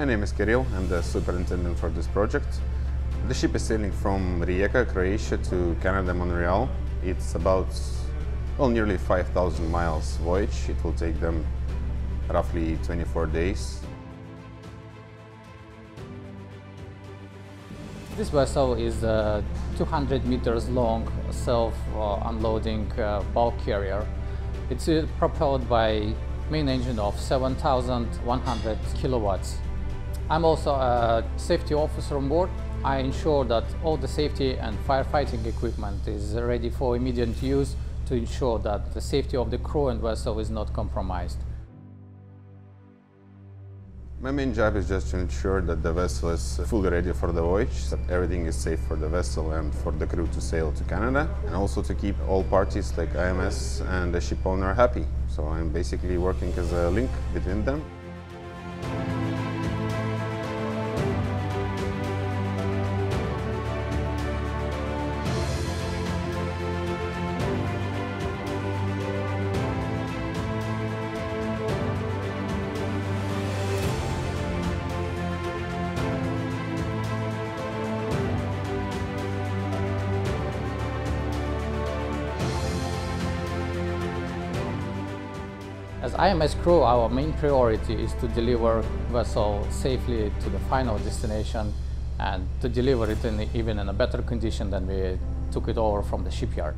My name is Kirill. I'm the superintendent for this project. The ship is sailing from Rijeka, Croatia to Canada, Montreal. It's about, well, nearly 5,000 miles voyage. It will take them roughly 24 days. This vessel is a 200 meters long self-unloading uh, bulk carrier. It's uh, propelled by main engine of 7,100 kilowatts. I'm also a safety officer on board. I ensure that all the safety and firefighting equipment is ready for immediate use to ensure that the safety of the crew and vessel is not compromised. My main job is just to ensure that the vessel is fully ready for the voyage, that everything is safe for the vessel and for the crew to sail to Canada, and also to keep all parties like IMS and the ship owner happy. So I'm basically working as a link between them. As IMS crew, our main priority is to deliver vessel safely to the final destination and to deliver it in even in a better condition than we took it over from the shipyard.